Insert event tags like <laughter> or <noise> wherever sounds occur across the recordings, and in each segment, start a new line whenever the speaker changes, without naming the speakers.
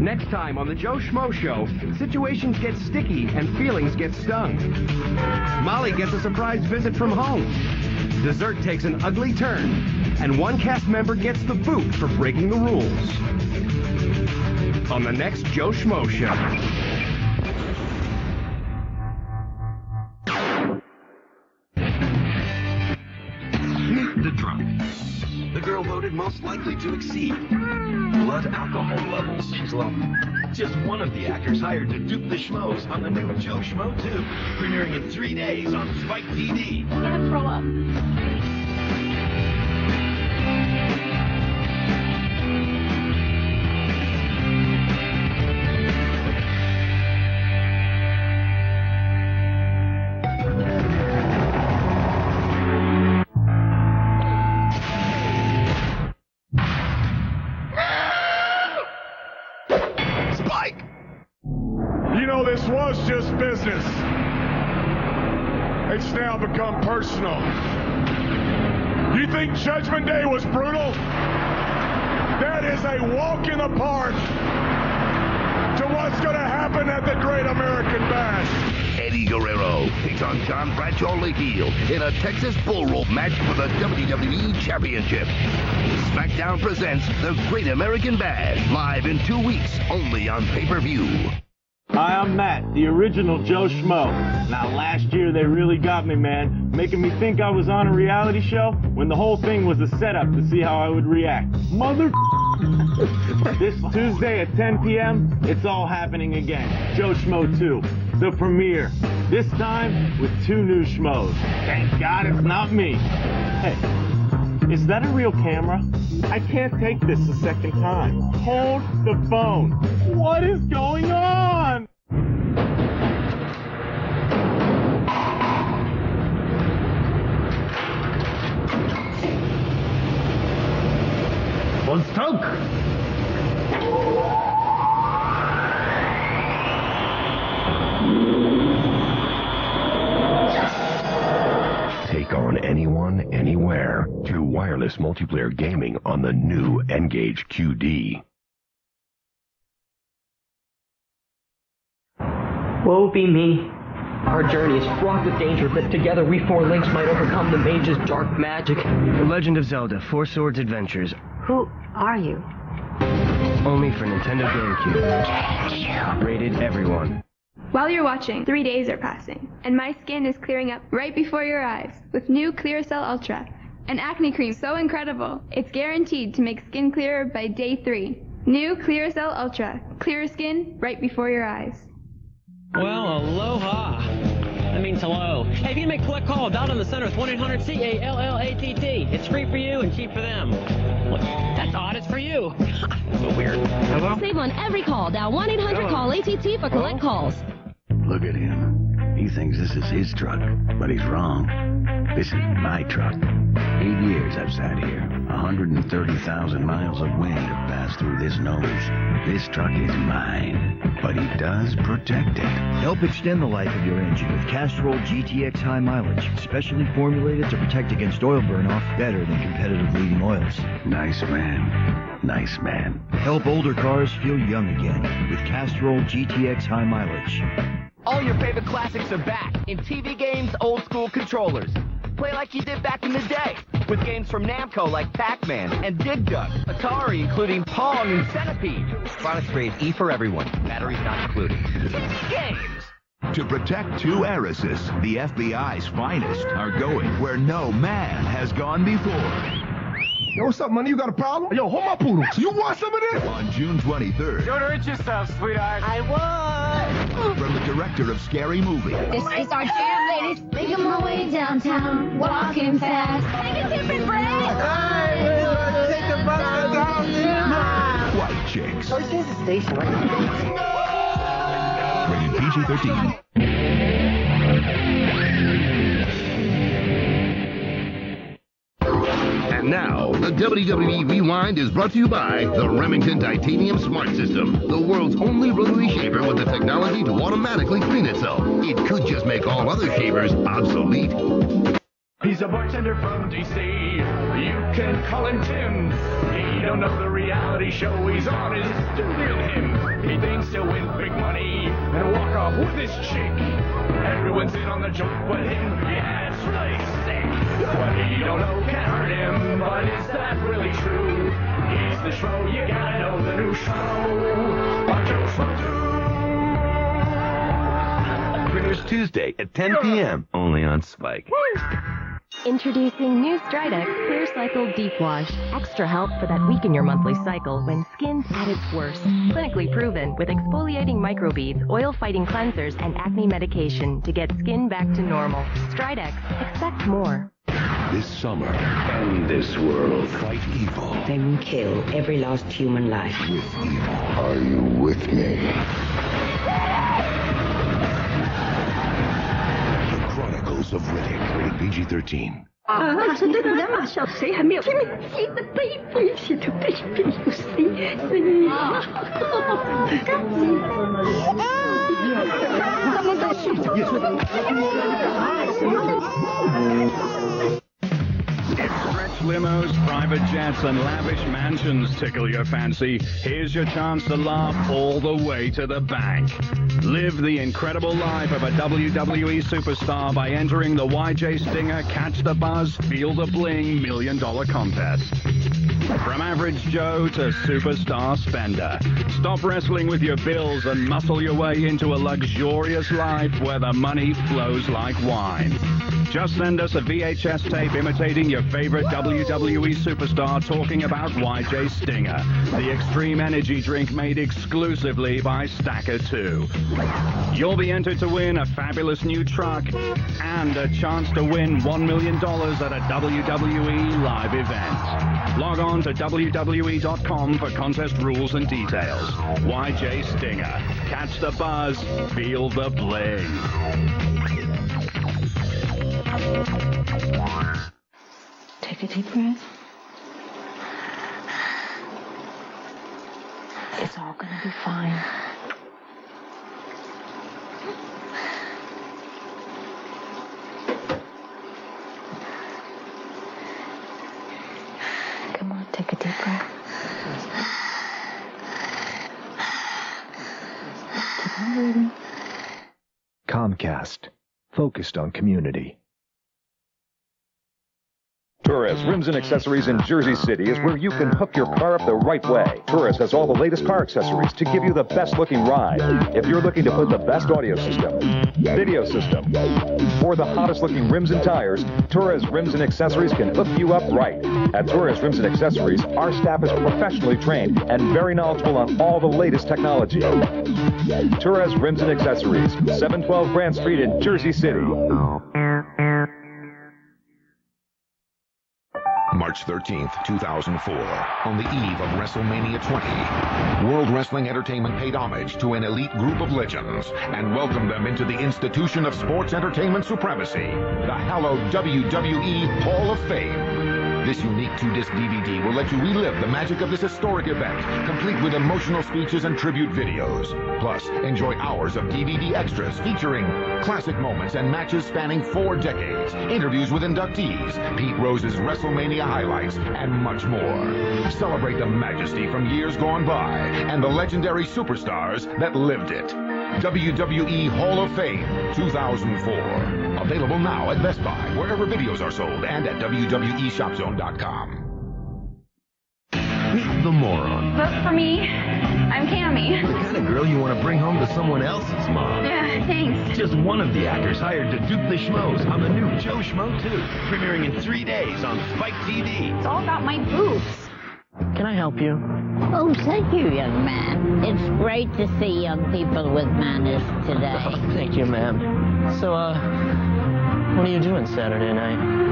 Next time on the Joe Schmo Show, situations get sticky and feelings get stung. Molly gets a surprise visit from home. Dessert takes an ugly turn, and one cast member gets the boot for breaking the rules. On the next Joe Schmo Show.
Voted most likely to exceed. Blood alcohol levels. She's low. Just one of the actors hired to dupe the schmoes on the new Joe Schmo 2, premiering in three days on Spike TV.
I'm gonna throw up.
It's now become personal. You think Judgment Day was brutal? That is a walk in the park to what's going to happen at the Great American Bash.
Eddie Guerrero takes on John Bradshaw Layfield in a Texas bull rope match for the WWE Championship. SmackDown presents the Great American Bash live in two weeks only on pay-per-view.
Hi, I'm Matt, the original Joe Schmo. Now, last year they really got me, man, making me think I was on a reality show when the whole thing was a setup to see how I would react. Mother. <laughs> this Tuesday at 10 p.m., it's all happening again. Joe Schmo 2, the premiere. This time with two new schmoes. Thank God it's not me. Hey, is that a real camera? I can't take this a second time. Hold the phone. What is going on?
One stroke.
Take on anyone, anywhere. To wireless multiplayer gaming on the new N-Gage QD.
Woe be me. Our journey is fraught with danger, but together we four links might overcome the mage's dark magic.
The Legend of Zelda Four Swords Adventures.
Who are you?
Only for Nintendo GameCube. Rated everyone.
While you're watching, three days are passing, and my skin is clearing up right before your eyes with new Clearasil Ultra, an acne cream so incredible, it's guaranteed to make skin clearer by day three. New Clearasil Ultra, clearer skin right before your eyes.
Well, aloha. That means hello. Hey, if you make a collect call, dial in the center with 1-800-C-A-L-L-A-T-T. It's free for you and cheap for them. What? That's odd. It's for you. <laughs> That's so weird. Hello?
Save on every call. Dial 1-800-CALL-ATT for collect calls.
Look at him. He thinks this is his truck, but he's wrong. This is my truck. Eight years I've sat here. 130,000 miles of wind have passed through this nose. This truck is mine, but he does protect it.
Help extend the life of your engine with Castrol GTX High Mileage, specially formulated to protect against oil burnoff better than competitive leading oils.
Nice man. Nice man.
Help older cars feel young again with Castrol GTX High Mileage.
All your favorite classics are back in TV games, old school controllers. Play like you did back in the day with games from Namco like Pac-Man and Dig Dug, Atari including Pong and Centipede. Product grade E for everyone. Batteries not included. Games.
To protect two heiresses, the FBI's finest are going where no man has gone before.
Yo, what's up, money? You got a problem? Yo, hold my poodle. You want some of this?
On June 23rd,
Don't hurt yourself, sweetheart. I would.
from the director of Scary Movie,
This is our jam, ladies. Making my way downtown, walking fast. Take a different break.
White Chicks.
Oh, there's a station right
Rated PG-13.
The WWE Rewind is brought to you by the Remington Titanium Smart System, the world's only rotary shaver with the technology to automatically clean itself. It could just make all other shavers obsolete.
He's a bartender from DC. You can call him Tim. He don't know the reality show he's on is still real him.
He thinks he'll win big money and walk off with his chick. Everyone's in on the joke but him. Yeah, it's really sick. What he don't know can hurt him, but is that really true? He's the show, you gotta know the new show. Watch Joe Schmo
Premieres Tuesday at 10 p.m. Only on Spike.
Introducing new Stridex Clear Cycle Deep Wash. Extra help for that week in your monthly cycle when skin's at its worst. Clinically proven with exfoliating microbeads, oil fighting cleansers, and acne medication to get skin back to normal. Stridex. Expect more.
This summer, end this world. Fight evil.
Then kill every last human life.
With evil. Are you with me? House of Riddick, rated PG-13.
Uh, so I shall say, I see the baby, see the baby, you
see limos, private jets, and lavish mansions tickle your fancy. Here's your chance to laugh all the way to the bank. Live the incredible life of a WWE superstar by entering the YJ Stinger Catch the Buzz, Feel the Bling Million Dollar Contest. From average Joe to superstar spender. Stop wrestling with your bills and muscle your way into a luxurious life where the money flows like wine. Just send us a VHS tape imitating your favorite WWE superstar talking about YJ Stinger, the extreme energy drink made exclusively by Stacker 2. You'll be entered to win a fabulous new truck and a chance to win $1 million at a WWE live event. Log on to WWE.com for contest rules and details. YJ Stinger. Catch the buzz, feel the bling.
Take a deep breath. It's all gonna be fine. Come on, take a deep breath. Keep on breathing.
Comcast. Focused on community.
Torres Rims and Accessories in Jersey City is where you can hook your car up the right way. Torres has all the latest car accessories to give you the best looking ride. If you're looking to put the best audio system, video system, or the hottest looking rims and tires, Torres Rims and Accessories can hook you up right. At Torres Rims and Accessories, our staff is professionally trained and very knowledgeable on all the latest technology. Torres Rims and Accessories, 712 Grand Street in Jersey City.
March 13th, 2004, on the eve of WrestleMania 20, World Wrestling Entertainment paid homage to an elite group of legends and welcomed them into the institution of sports entertainment supremacy, the hallowed WWE Hall of Fame. This unique two-disc DVD will let you relive the magic of this historic event, complete with emotional speeches and tribute videos. Plus, enjoy hours of DVD extras featuring classic moments and matches spanning four decades, interviews with inductees, Pete Rose's WrestleMania highlights, and much more. Celebrate the majesty from years gone by and the legendary superstars that lived it. WWE Hall of Fame 2004. Available now at Best Buy, wherever videos are sold, and at WWEShopZone.com.
Meet the moron.
Vote for me. I'm Cammy.
The kind of girl you want to bring home to someone else's mom.
Yeah, thanks.
Just one of the actors hired to dupe the schmoes on the new Joe Schmo 2, premiering in three days on Spike TV.
It's all about my boobs.
Can I help you?
Oh, thank you, young man. It's great to see young people with manners today. <laughs>
Thank you, ma'am. So, uh, what are you doing Saturday night?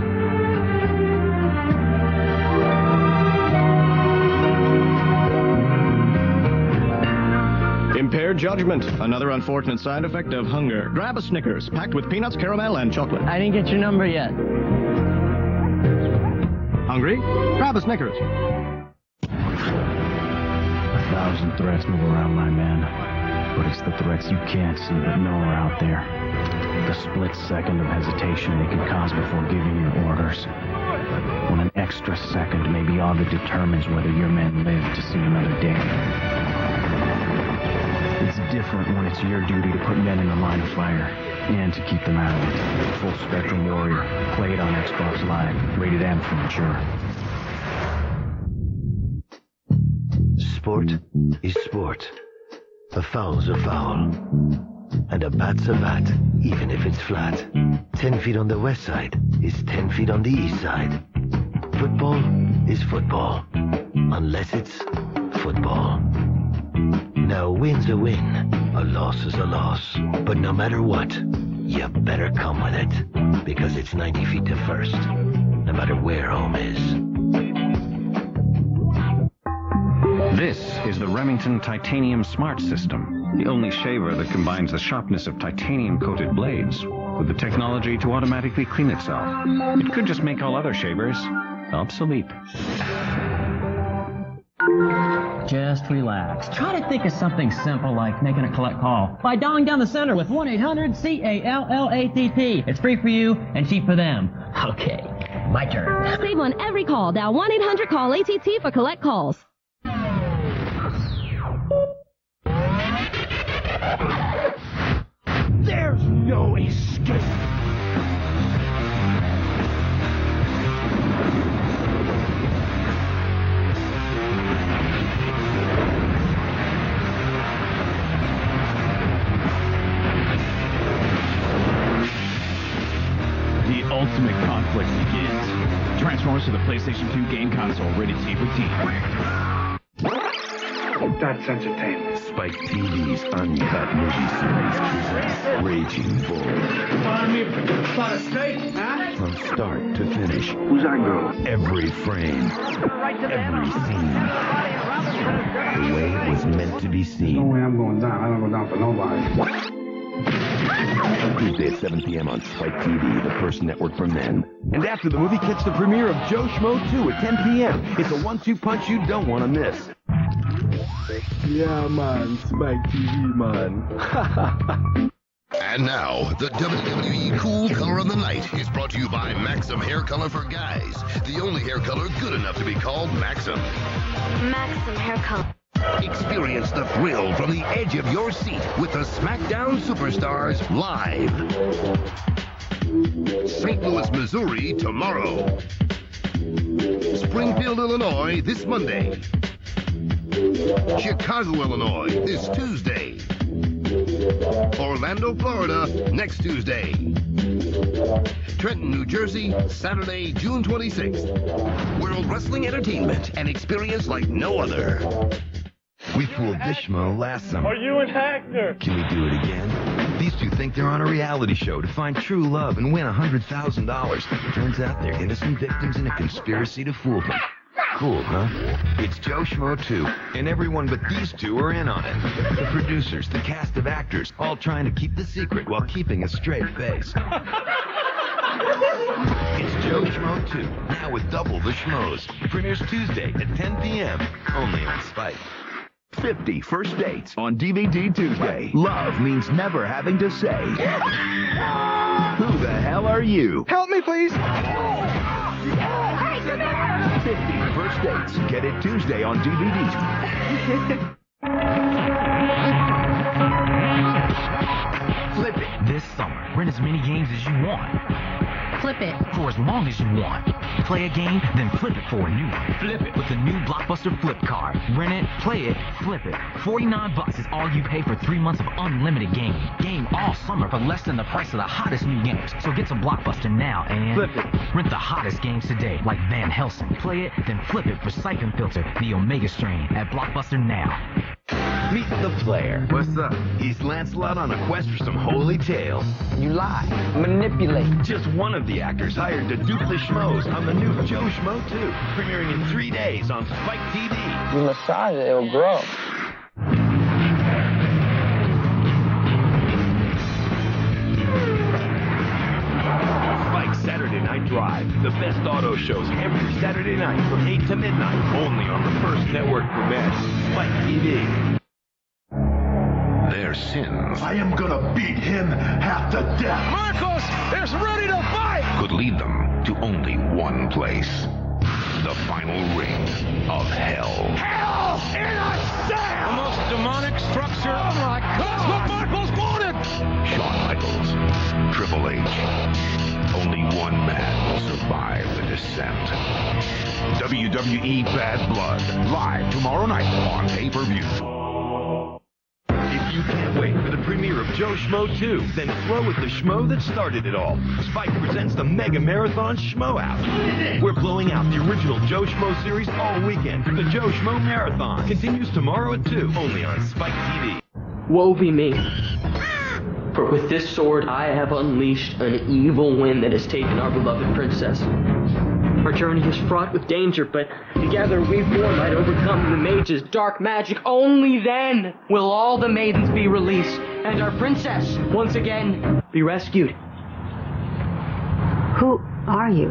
Impaired judgment, another unfortunate side effect of hunger. Grab a Snickers, packed with peanuts, caramel, and chocolate.
I didn't get your number yet.
Hungry? Grab a Snickers.
A thousand threats move around my man, but it's the threats you can't see but know are out there. The split second of hesitation they can cause before giving your orders. When an extra second may be all that determines whether your men live to see another day. It's different when it's your duty to put men in the line of fire and to keep them out of it. Full Spectrum Warrior. Play it on Xbox Live. Rated M for mature.
Sport is sport. A foul's a foul. And a bat's a bat, even if it's flat. Ten feet on the west side is ten feet on the east side. Football is football. Unless it's football. Now, win's a win, a loss is a loss. But no matter what, you better come with it. Because it's 90 feet to first, no matter where home is.
This is the Remington Titanium Smart System, the only shaver that combines the sharpness of titanium-coated blades with the technology to automatically clean itself. It could just make all other shavers obsolete.
Just relax. Try to think of something simple like making a collect call by dialing down the center with 1-800-C-A-L-L-A-T-T. It's free for you and cheap for them. Okay, my turn.
Save on every call. Dial 1-800-CALL-ATT for collect calls.
There's no escape.
The ultimate conflict begins. Transformers to the PlayStation 2 game console, rated T for teen.
That's entertainment.
Spike TV's uncut movie series presents Raging Bull.
Find me a spot of steak, huh?
From start to finish,
Who's that girl?
every frame, Right every scene, the way it was meant to be seen.
No way I'm going down. I don't go down for nobody.
Tuesday at 7 p.m. on Spike TV, the first network for men.
And after the movie, catch the premiere of Joe Schmo 2 at 10 p.m. It's a one-two punch you don't want to miss. Yeah, man. Spike TV, man.
And now, the WWE Cool Color of the Night is brought to you by Maxim Hair Color for Guys, the only hair color good enough to be called Maxim.
Maxim hair color.
Experience the thrill from the edge of your seat with the SmackDown Superstars live. St. Louis, Missouri, tomorrow. Springfield, Illinois, this Monday. Chicago, Illinois, this Tuesday. Orlando, Florida, next Tuesday. Trenton, New Jersey, Saturday, June 26th. World Wrestling Entertainment, an experience like no other.
We fooled Dishmo last summer.
Are you an actor?
Can we do it again? These two think they're on a reality show to find true love and win $100,000. Turns out they're innocent victims in a conspiracy to fool them. Cool, huh? It's Joe Schmo 2, and everyone but these two are in on it. The producers, the cast of actors, all trying to keep the secret while keeping a straight face. It's Joe Schmo 2, now with double the schmoes. Premieres Tuesday at 10 p.m. Only on Spike.
50 first dates on DVD Tuesday. Love means never having to say, Who the hell are you?
Help me, please.
50 first dates. Get it Tuesday on DVD.
Flip it this summer. Rent as many games as you want. Flip it for as long as you want. Play a game, then flip it for a new one. Flip it with the new Blockbuster Flip card. Rent it, play it, flip it. 49 bucks is all you pay for three months of unlimited gaming. Game all summer for less than the price of the hottest new games. So get some Blockbuster now and
Flip it.
rent the hottest games today, like Van Helsing. Play it, then flip it for Syphon Filter, the Omega strain at Blockbuster now.
Meet the player. What's up? He's Lancelot on a quest for some holy tales. You lie. Manipulate. Just one of the actors hired to dupe the schmoes on the new Joe Schmo 2, premiering in three days on Spike TV.
You massage it, it'll grow.
Spike Saturday Night Drive, the best auto shows every Saturday night from 8 to midnight, only on the first network for men, Spike TV.
Their sins
I am gonna beat him half to death. Marcos is ready to fight.
could lead them to only one place the final ring of hell.
Hell in a cell.
The most demonic
structure. Oh my God! The Michaels won it!
Shawn Michaels, Triple H. Only one man will survive the descent. WWE Bad Blood, live tomorrow night on pay-per-view.
If you can't wait for the premiere of Joe Schmo 2, then throw with the Schmo that started it all. Spike presents the Mega Marathon Schmo Out. We're blowing out the original Joe Schmo series all weekend. The Joe Schmo Marathon continues tomorrow at 2, only on Spike TV.
Woe be me. For with this sword I have unleashed an evil wind that has taken our beloved princess. Our journey is fraught with danger, but together we four might overcome the mage's dark magic. Only then will all the maidens be released, and our princess once again be rescued.
Who are you?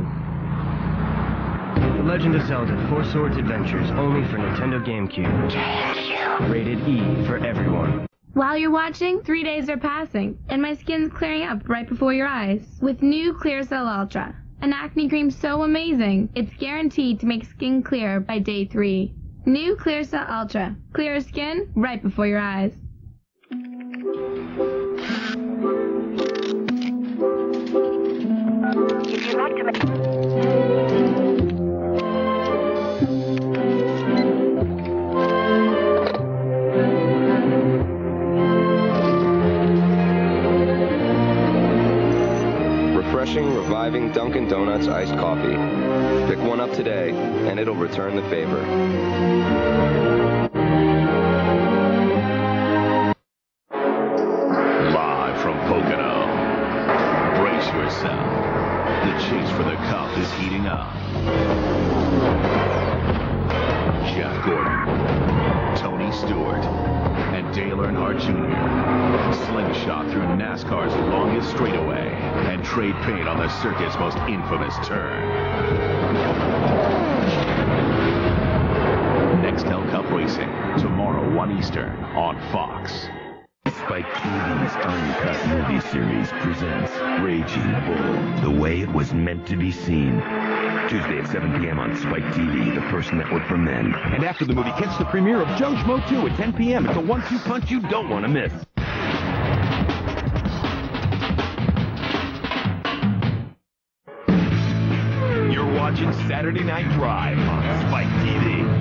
The Legend of Zelda Four Swords Adventures, only for Nintendo GameCube. Rated E for everyone.
While you're watching, three days are passing, and my skin's clearing up right before your eyes with new Clearasil Ultra. An acne cream so amazing, it's guaranteed to make skin clear by day three. New Clearasil Ultra. Clearer skin right before your eyes.
If you'd like to make...
Refreshing, reviving Dunkin' Donuts iced coffee. Pick one up today, and it'll return the favor.
Trade paint on the circuit's most infamous turn. Nextel Cup Racing, tomorrow 1 Eastern on Fox.
Spike TV's uncut movie series presents Raging Bull, the way it was meant to be seen. Tuesday at 7 p.m. on Spike TV, the first network for men. And after the movie, catch the premiere of Joe Schmo 2 at 10 p.m. It's a one-two punch you don't want to miss. Saturday Night Drive on Spike TV.